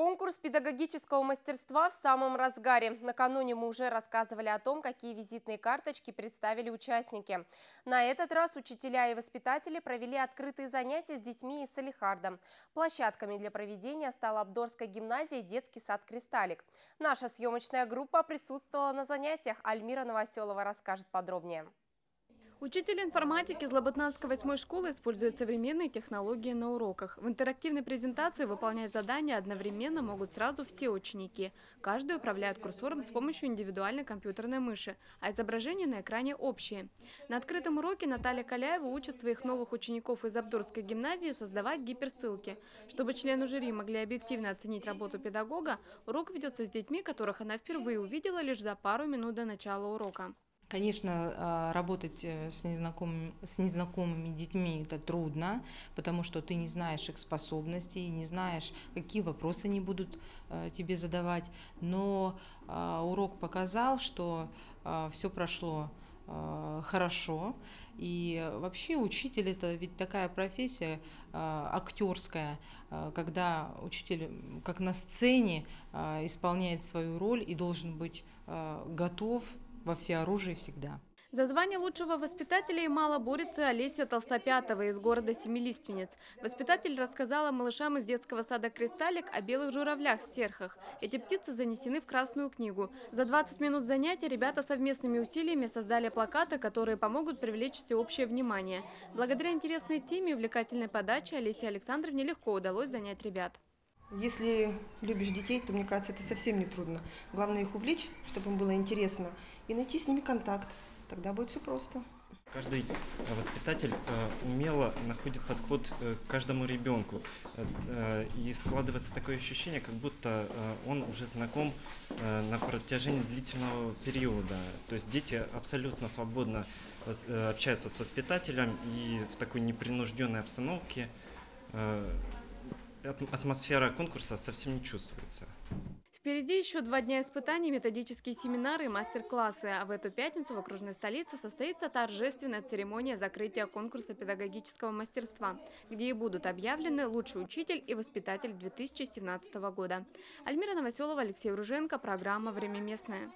Конкурс педагогического мастерства в самом разгаре. Накануне мы уже рассказывали о том, какие визитные карточки представили участники. На этот раз учителя и воспитатели провели открытые занятия с детьми из Салихарда. Площадками для проведения стала Абдорская гимназия и детский сад «Кристаллик». Наша съемочная группа присутствовала на занятиях. Альмира Новоселова расскажет подробнее. Учитель информатики из Лоботнанской восьмой школы использует современные технологии на уроках. В интерактивной презентации выполнять задания одновременно могут сразу все ученики. Каждый управляет курсором с помощью индивидуальной компьютерной мыши, а изображения на экране общие. На открытом уроке Наталья Каляева учит своих новых учеников из Абдурской гимназии создавать гиперссылки. Чтобы члены жюри могли объективно оценить работу педагога, урок ведется с детьми, которых она впервые увидела лишь за пару минут до начала урока. Конечно, а, работать э, с незнакомыми, с незнакомыми детьми это трудно, потому что ты не знаешь их способностей, не знаешь, какие вопросы они будут э, тебе задавать. Но а, урок показал, что а, все прошло хорошо. И вообще учитель это ведь такая профессия актерская, когда учитель как на сцене исполняет свою роль и должен быть готов во всеоружии всегда. За звание лучшего воспитателя и мало борется Олеся Толстопятова из города Семилиственниц. Воспитатель рассказала малышам из детского сада «Кристаллик» о белых журавлях-стерхах. Эти птицы занесены в Красную книгу. За 20 минут занятия ребята совместными усилиями создали плакаты, которые помогут привлечь всеобщее внимание. Благодаря интересной теме и увлекательной подаче Олесе Александровне легко удалось занять ребят. Если любишь детей, то, мне кажется, это совсем не трудно. Главное их увлечь, чтобы им было интересно, и найти с ними контакт. Тогда будет все просто. Каждый воспитатель э, умело находит подход э, к каждому ребенку. Э, и складывается такое ощущение, как будто он уже знаком на протяжении длительного периода. То есть дети абсолютно свободно общаются с воспитателем и в такой непринужденной обстановке атмосфера конкурса совсем не чувствуется. Впереди еще два дня испытаний, методические семинары и мастер-классы. А в эту пятницу в окружной столице состоится торжественная церемония закрытия конкурса педагогического мастерства, где и будут объявлены лучший учитель и воспитатель 2017 года. Альмира Новоселова, Алексей Руженко, программа «Время местное».